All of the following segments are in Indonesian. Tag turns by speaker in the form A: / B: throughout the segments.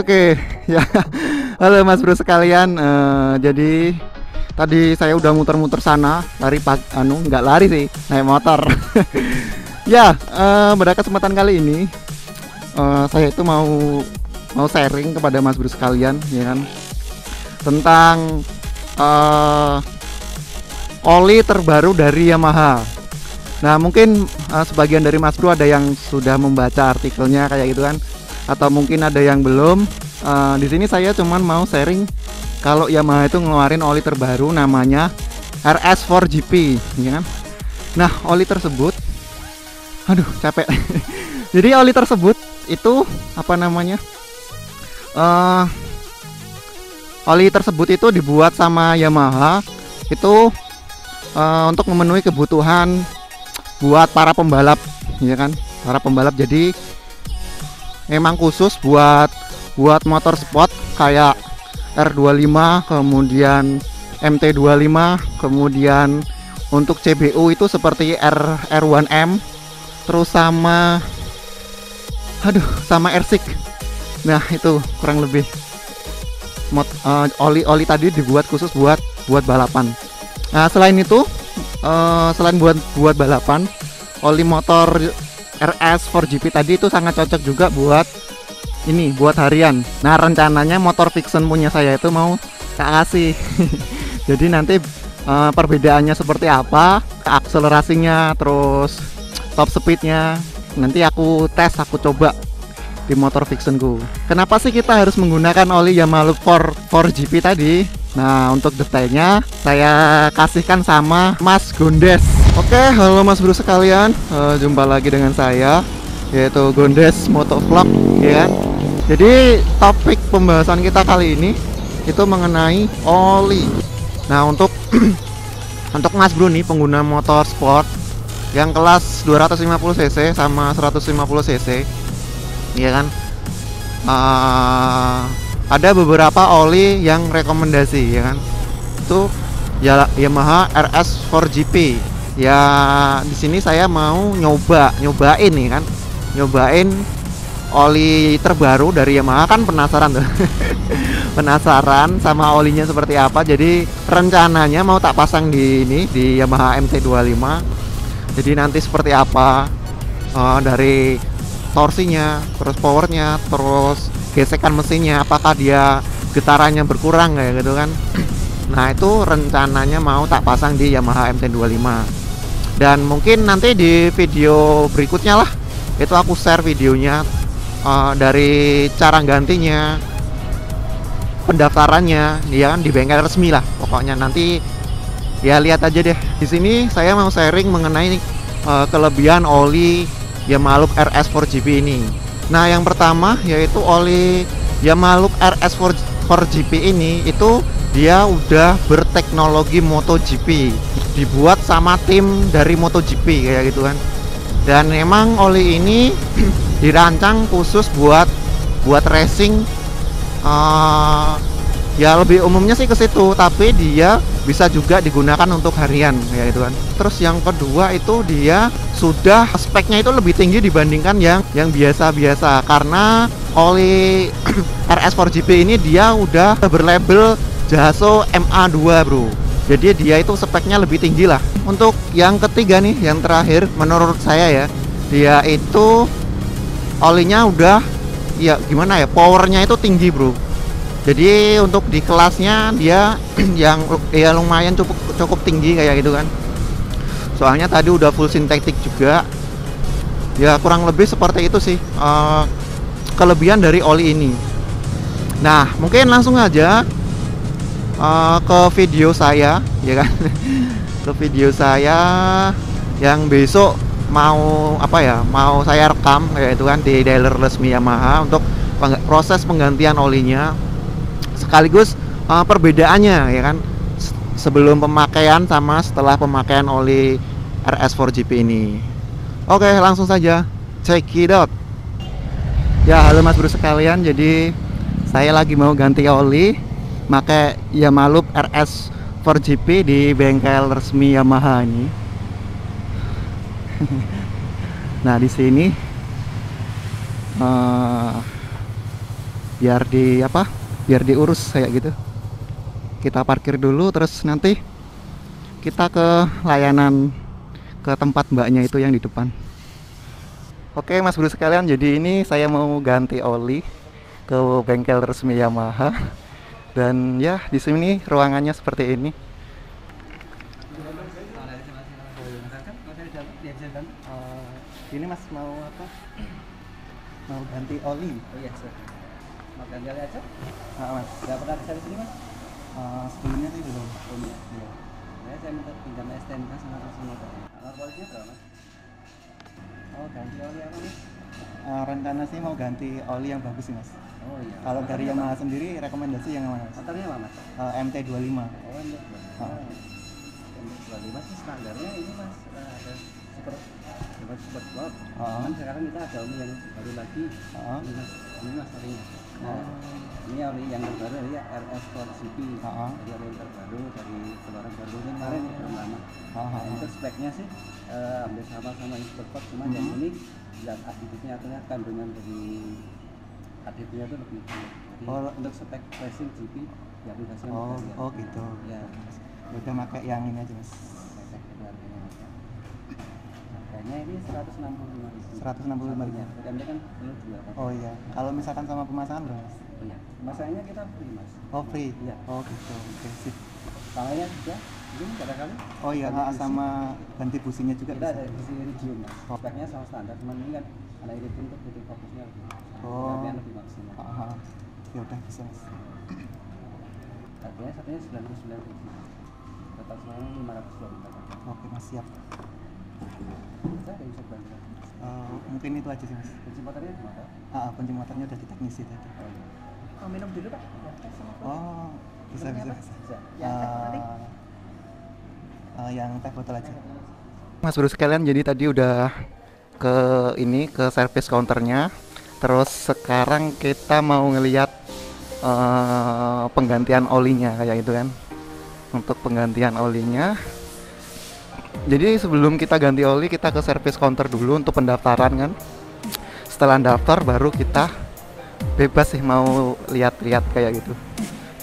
A: Oke, ya. Halo Mas Bro sekalian. Eh, jadi tadi saya udah muter-muter sana, lari pag anu nggak lari sih, naik motor. ya, pada kesempatan kali ini eh, saya itu mau mau sharing kepada Mas Bro sekalian, ya kan, tentang eh, oli terbaru dari Yamaha. Nah, mungkin eh, sebagian dari Mas Bro ada yang sudah membaca artikelnya kayak gitu kan atau mungkin ada yang belum. Uh, di sini saya cuman mau sharing kalau Yamaha itu ngeluarin oli terbaru namanya RS4GP, ya kan? Nah, oli tersebut, aduh capek. Jadi oli tersebut itu apa namanya? Uh, oli tersebut itu dibuat sama Yamaha itu uh, untuk memenuhi kebutuhan buat para pembalap, ya kan? Para pembalap jadi memang khusus buat buat motor sport kayak R25 kemudian MT25 kemudian untuk CBU itu seperti R R1M terus sama aduh sama R6 nah itu kurang lebih mod uh, oli oli tadi dibuat khusus buat buat balapan. Nah selain itu uh, selain buat buat balapan oli motor RS 4GP tadi itu sangat cocok juga buat ini buat harian. Nah rencananya motor fiction punya saya itu mau tak kasih. Jadi nanti uh, perbedaannya seperti apa, akselerasinya, terus top speednya, nanti aku tes, aku coba di motor fictionku. Kenapa sih kita harus menggunakan oli Yamaha 4 4GP tadi? Nah untuk detailnya saya kasihkan sama Mas Gondes. Oke, halo Mas Bro sekalian, uh, jumpa lagi dengan saya yaitu Gondes Motovlog, ya? Jadi topik pembahasan kita kali ini itu mengenai oli. Nah untuk untuk Mas Bro nih pengguna motor sport yang kelas 250 cc sama 150 cc, ya kan? Uh, ada beberapa oli yang rekomendasi, ya kan? Itu ya Yamaha RS 4GP ya di sini saya mau nyoba nyobain nih kan. Nyobain oli terbaru dari Yamaha. Kan penasaran tuh. Penasaran sama olinya seperti apa. Jadi rencananya mau tak pasang di ini di Yamaha MT25 jadi nanti seperti apa uh, dari torsinya terus powernya terus gesekan mesinnya apakah dia getarannya berkurang kayak gitu kan. Nah itu rencananya mau tak pasang di Yamaha MT25 dan mungkin nanti di video berikutnya lah itu aku share videonya uh, dari cara gantinya pendaftarannya ya kan di bengkel resmi lah pokoknya. Nanti ya lihat aja deh. Di sini saya mau sharing mengenai uh, kelebihan oli Yamaha Loop RS 4GP ini. Nah yang pertama yaitu oli Yamaha Loop RS 4, 4GP ini itu dia udah berteknologi MotoGP. Dibuat sama tim dari MotoGP kayak gitu kan. Dan memang oli ini dirancang khusus buat buat racing uh, ya lebih umumnya sih ke situ tapi dia bisa juga digunakan untuk harian ya itu kan. Terus yang kedua itu dia sudah speknya itu lebih tinggi dibandingkan yang yang biasa-biasa. Karena oli RS4GP ini dia udah berlabel Jaso MA2 bro. Jadi dia itu speknya lebih tinggi lah. Untuk yang ketiga nih yang terakhir menurut saya ya dia itu olinya udah ya gimana ya powernya itu tinggi bro. Jadi untuk di kelasnya dia yang ya lumayan cukup cukup tinggi kayak gitu kan. Soalnya tadi udah full sintetik juga. Ya kurang lebih seperti itu sih uh, kelebihan dari oli ini. Nah mungkin langsung aja uh, ke video saya ya kan? Ke video saya yang besok mau apa ya mau saya rekam ya itu kan di dealer resmi Yamaha untuk peng proses penggantian olinya. Sekaligus uh, perbedaannya ya kan? Sebelum pemakaian sama setelah pemakaian oli RS4GP ini. Oke langsung saja. Check it out. Ya halo mas bro sekalian. Jadi saya lagi mau ganti oli pakai Yamaha Loop RS 4GP di bengkel resmi Yamaha ini. nah di sini uh, biar di apa biar diurus kayak gitu. Kita parkir dulu terus nanti kita ke layanan ke tempat mbaknya itu yang di depan. Oke mas bro sekalian jadi ini saya mau ganti oli ke bengkel resmi Yamaha dan ya di sini ruangannya seperti ini Eh, ini mas mau apa mau ganti oli
B: Oh iya, sir. Makan kali aja.
A: Ah, mas
B: Gak pernah bisa di sini mas?
A: Eh, sebelumnya sih belum
B: Oh iya. iya. Nah, saya minta pinjam STNK sama motor. Alat polisinya berapa mas? Oh ganti oli apa mas?
A: Eh, rencana sih mau ganti oli yang bagus sih mas
B: Oh iya.
A: kalau dari Yamaha
B: apa?
A: sendiri rekomendasi yang mana
B: Motornya apa mas?
A: Eh, MT25
B: Oh enggak.
A: Ah.
B: Oh. Yang 25 sih standarnya ini mas eh, ada super super super sport.
A: Ah.
B: Cuman sekarang kita ada oli yang baru lagi.
A: Ah.
B: Ini mas, ini mas olinya. Nah, ini oli yang terbaru dari RS Sport CP.
A: Ah.
B: Jadi oli yang terbaru dari keluaran baru ini kemarin belum lama.
A: Ah, ah,
B: Nah,
A: ah.
B: untuk speknya sih eh, hampir sama sama yang Sport, cuma yang
A: Mhm.
B: ini zat aditifnya atau kandungan dari aditifnya itu lebih tinggi. Jadi
A: Oh.
B: untuk spek racing GP di aplikasi yang
A: oh
B: lihat.
A: oh gitu
B: Ya,
A: udah pakai yang ini aja mas
B: harganya ini 165 ribu.
A: 165.000.
B: Ya, harganya kan perlu dua kan?
A: oh iya kalau misalkan sama pemasangan berapa mas
B: Oh iya. Masanya kita free mas.
A: oh free
B: Iya.
A: oh gitu oke sip
B: Tangannya juga, ini
A: oh iya ah,
B: busi.
A: sama ganti businya juga
B: kita
A: bisa
B: ada busi iridium mas.
A: Oh.
B: Speknya sama standar, cuman ini kan ada iridium untuk titik fokusnya lebih.
A: Oh.
B: Tapi lebih maksimal.
A: Ah, ah. Ya udah bisa mas
B: Harganya satunya 99 ribu. Total semuanya 520 ribu.
A: oke mas siap
B: Saya ada yang bisa bantu.
A: Eh, mungkin itu aja sih mas
B: Kunci motornya di mana?
A: ah, ah, kunci motornya udah di teknisi tadi
B: Oh iya. Oh minum dulu pak. Ya, tes sama kopi.
A: oh bisa bisa bisa
B: Bisa. Yang teh nanti.
A: Eh, eh, yang teh botol aja Mas Bro sekalian jadi tadi udah ke ini ke service counternya terus sekarang kita mau ngelihat eh, penggantian olinya kayak itu kan. Untuk penggantian olinya. Jadi sebelum kita ganti oli kita ke service counter dulu untuk pendaftaran kan. Setelah daftar baru kita bebas sih mau lihat-lihat kayak gitu.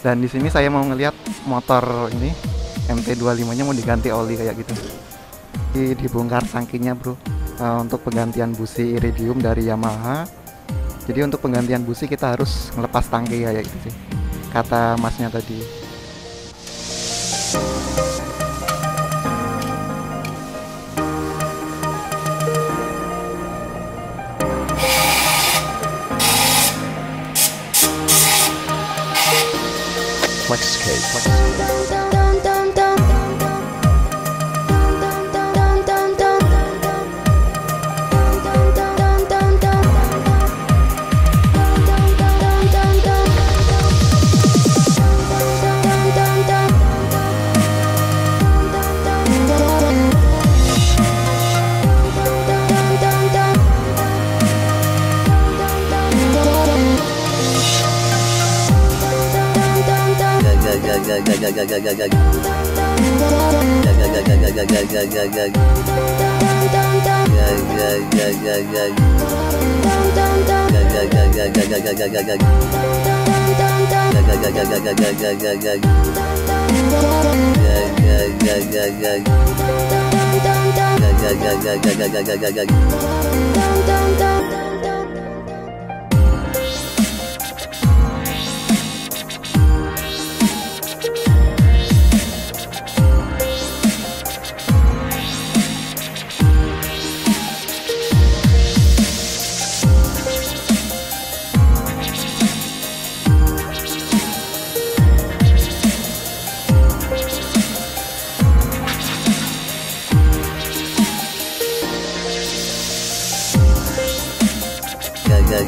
A: Dan di sini saya mau ngelihat motor ini MT25 nya mau diganti oli kayak gitu. Di dibongkar tangkinya bro. Eh, untuk penggantian busi iridium dari Yamaha jadi untuk penggantian busi kita harus ngelepas tangki ya gitu sih. Kata masnya tadi. Flex K, Dang dang dang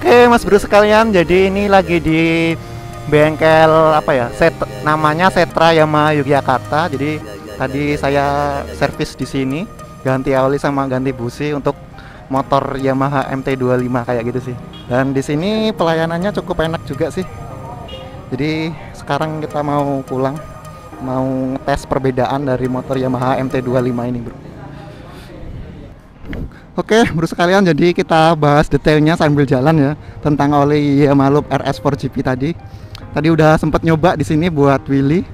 A: Oke mas bro sekalian, jadi ini lagi di bengkel apa ya? Set, namanya Setra Yamaha Yogyakarta. Jadi tadi saya servis di sini, ganti oli sama ganti busi untuk motor Yamaha MT25 kayak gitu sih. Dan di sini pelayanannya cukup enak juga sih. Jadi sekarang kita mau pulang, mau ngetes perbedaan dari motor Yamaha MT25 ini bro. Oke, bro sekalian, jadi kita bahas detailnya sambil jalan ya tentang oli Yamaha Loop RS4 GP tadi. Tadi udah sempet nyoba di sini buat Willy,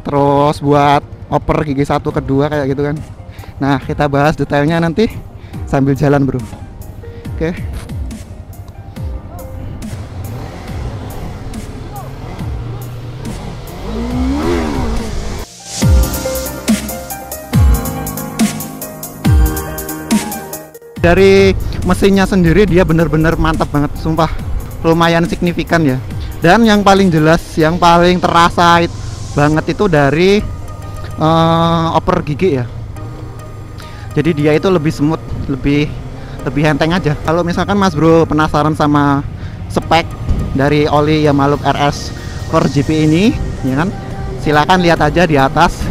A: terus buat oper gigi satu kedua kayak gitu kan. Nah, kita bahas detailnya nanti sambil jalan, bro. Oke. dari mesinnya sendiri dia bener-bener mantap banget sumpah lumayan signifikan ya dan yang paling jelas yang paling terasa banget itu dari eh, oper gigi ya jadi dia itu lebih smooth lebih lebih enteng aja. Kalau misalkan mas bro penasaran sama spek dari oli Yamaha Loop RS 4GP ini ya kan? Silakan lihat aja di atas.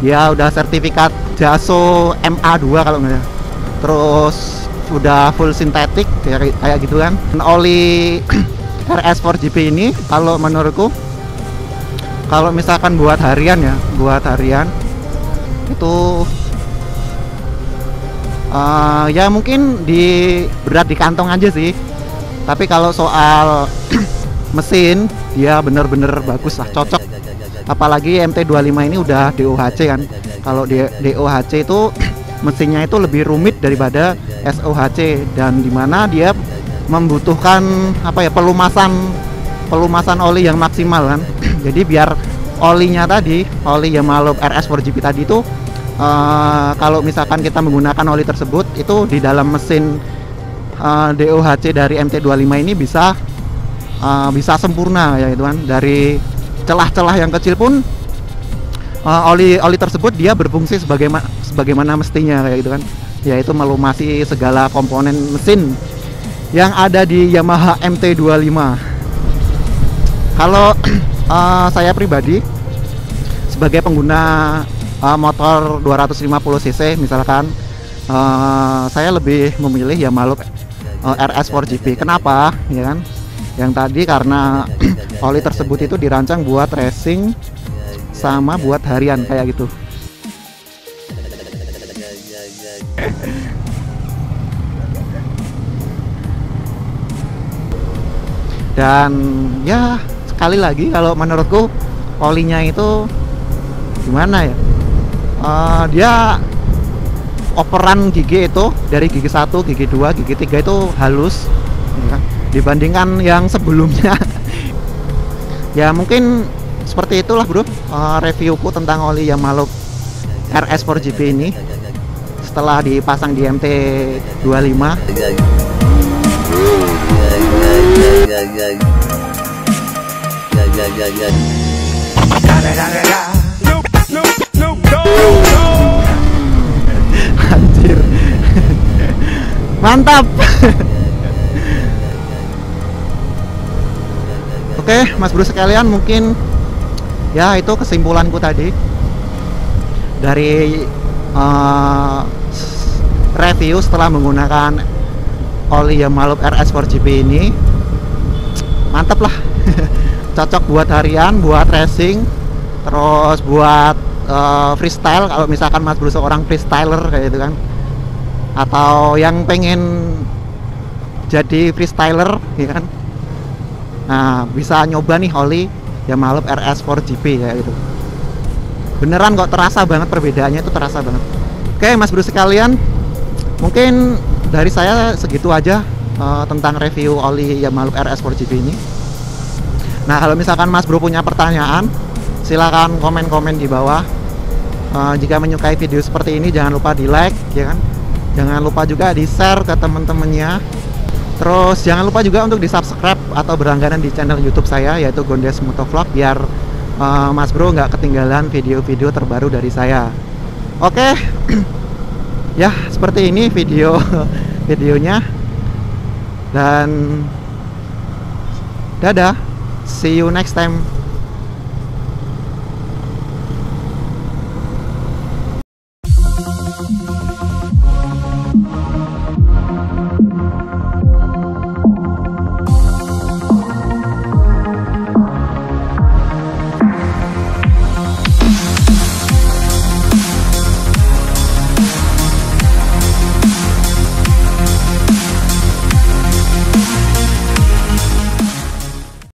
A: Dia udah sertifikat JASO MA2 kalau nggak salah. Terus udah full sintetik kayak kayak gitu kan. Dan oli RS4 GP ini kalau menurutku kalau misalkan buat harian ya buat harian itu eh, ya mungkin di berat di kantong aja sih. Tapi kalau soal mesin dia bener-bener bagus lah cocok. Apalagi MT25 ini udah DOHC kan. Kalau di DOHC itu mesinnya itu lebih rumit daripada SOHC dan di mana dia membutuhkan apa ya pelumasan pelumasan oli yang maksimal kan. Jadi biar olinya tadi oli Yamaha Loop RS 4GP tadi itu eh, kalau misalkan kita menggunakan oli tersebut itu di dalam mesin eh, DOHC dari MT25 ini bisa eh, bisa sempurna ya itu kan. Dari celah-celah yang kecil pun uh, oli oli tersebut dia berfungsi sebagaimana sebagaimana mestinya kayak gitu kan. Yaitu melumasi segala komponen mesin yang ada di Yamaha MT25 kalau uh, saya pribadi sebagai pengguna uh, motor 250 cc misalkan. Uh, saya lebih memilih Yamaha Loop uh, RS 4GP kenapa? Ya kan? Yang tadi karena oli tersebut itu dirancang buat racing sama buat harian kayak gitu. Dan ya sekali lagi kalau menurutku olinya itu gimana ya Eh, dia operan gigi itu dari gigi satu, gigi dua, gigi tiga itu halus. Ya, dibandingkan yang sebelumnya. Ya mungkin seperti itulah bro eh, reviewku tentang oli Yamaha Loop RS 4GP ini. Setelah dipasang di MT25 Anjir. Mantap. Oke, Mas Bro sekalian, mungkin ya itu kesimpulanku tadi dari s- review setelah menggunakan oli Yamaha Loop RS 4GP ini. Mantap lah. Cocok buat harian, buat racing, terus buat eh, freestyle kalau misalkan Mas Bro seorang freestyler kayak gitu kan atau yang pengen jadi freestyler ya kan nah bisa nyoba nih oli Yamaha RS 4GP ya gitu beneran kok terasa banget perbedaannya itu terasa banget oke Mas Bro sekalian mungkin dari saya segitu aja eh, tentang review oli Yamaha RS 4GP ini Nah, kalau misalkan Mas Bro punya pertanyaan, silakan komen-komen di bawah. Eh, jika menyukai video seperti ini, jangan lupa di like, ya kan? Jangan lupa juga di share ke teman-temannya. Terus jangan lupa juga untuk di subscribe atau berlangganan di channel YouTube saya yaitu Gondes Motovlog biar uh, Mas Bro nggak ketinggalan video-video terbaru dari saya. Oke, ya seperti ini video videonya dan dadah, see you next time.